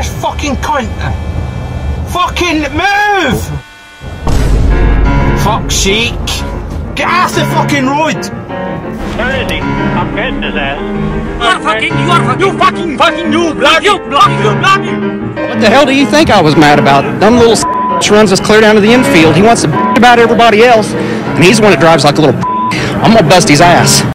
ass fucking cunt. Fucking move! Fuck sheik! Get off the fucking road! Where is he? I'm getting his ass. You are fucking, you are fucking, you fucking, fucking, you bloody, you bloody, you bloody. What the hell do you think I was mad about? Dumb little runs us clear down to the infield. He wants to about everybody else, and he's the one that drives like a little. I'm gonna bust his ass.